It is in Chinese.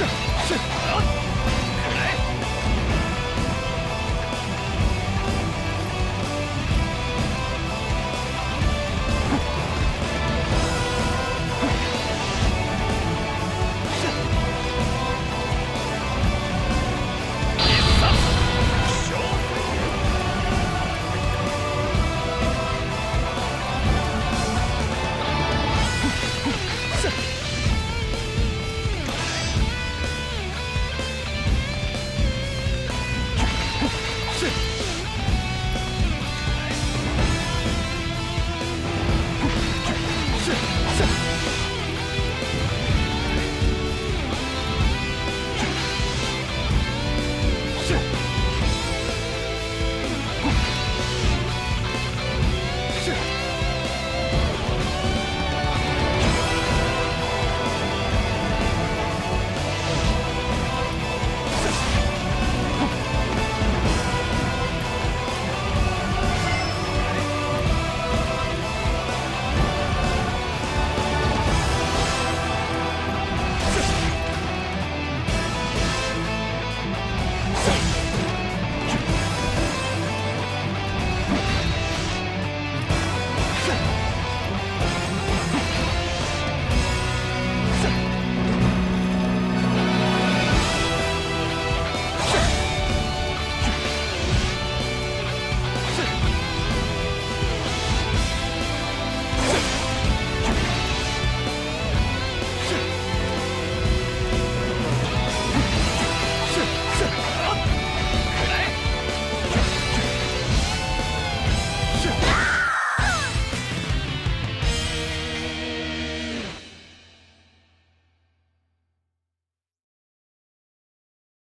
是是